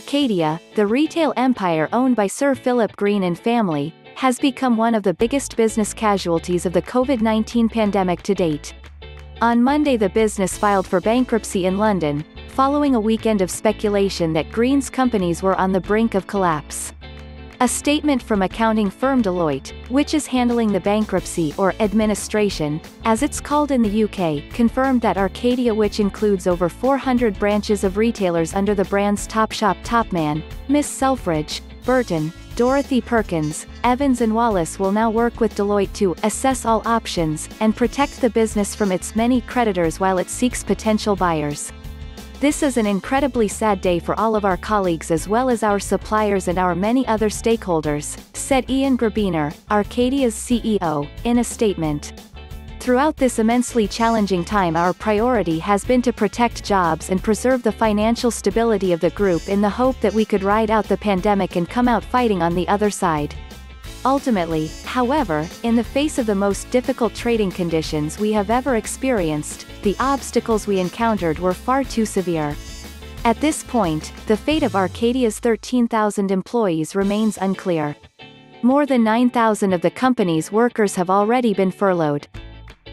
Arcadia, the retail empire owned by Sir Philip Green and family, has become one of the biggest business casualties of the COVID-19 pandemic to date. On Monday the business filed for bankruptcy in London, following a weekend of speculation that Green's companies were on the brink of collapse. A statement from accounting firm Deloitte, which is handling the bankruptcy or administration, as it's called in the UK, confirmed that Arcadia which includes over 400 branches of retailers under the brands Topshop Topman, Miss Selfridge, Burton, Dorothy Perkins, Evans and Wallis will now work with Deloitte to assess all options and protect the business from its many creditors while it seeks potential buyers. This is an incredibly sad day for all of our colleagues as well as our suppliers and our many other stakeholders, said Ian Grabiner, Arcadia's CEO, in a statement. Throughout this immensely challenging time our priority has been to protect jobs and preserve the financial stability of the group in the hope that we could ride out the pandemic and come out fighting on the other side. Ultimately, however, in the face of the most difficult trading conditions we have ever experienced, the obstacles we encountered were far too severe. At this point, the fate of Arcadia's 13,000 employees remains unclear. More than 9,000 of the company's workers have already been furloughed.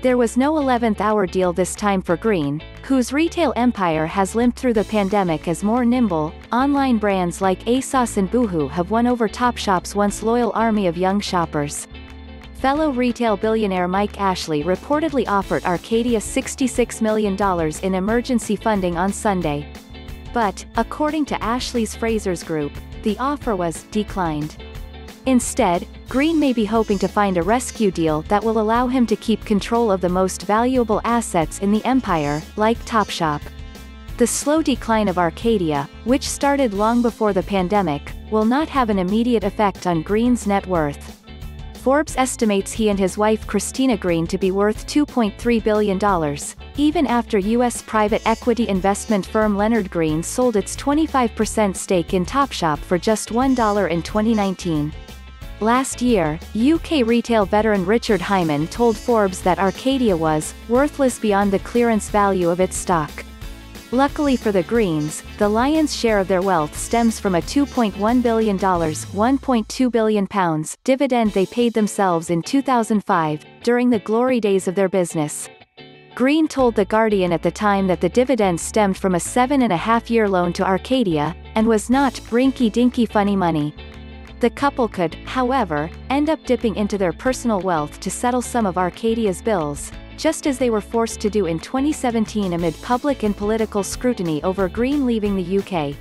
There was no 11th hour deal this time for Green, whose retail empire has limped through the pandemic as more nimble, online brands like ASOS and Boohoo have won over Topshop's once loyal army of young shoppers. Fellow retail billionaire Mike Ashley reportedly offered Arcadia $66 million in emergency funding on Sunday. But, according to Ashley's Frasers Group, the offer was declined. Instead, Green may be hoping to find a rescue deal that will allow him to keep control of the most valuable assets in the empire, like Topshop. The slow decline of Arcadia, which started long before the pandemic, will not have an immediate effect on Green's net worth. Forbes estimates he and his wife Christina Green to be worth $2.3 billion, even after U.S. private equity investment firm Leonard Green sold its 25% stake in Topshop for just $1 in 2019. Last year, UK retail veteran Richard Hyman told Forbes that Arcadia was worthless beyond the clearance value of its stock. Luckily for the Greens, the lion's share of their wealth stems from a $2.1 billion £1.2 billion dividend they paid themselves in 2005, during the glory days of their business. Green told The Guardian at the time that the dividend stemmed from a seven-and-a-half-year loan to Arcadia, and was not rinky-dinky funny money. The couple could, however, end up dipping into their personal wealth to settle some of Arcadia's bills, just as they were forced to do in 2017 amid public and political scrutiny over Green leaving the UK.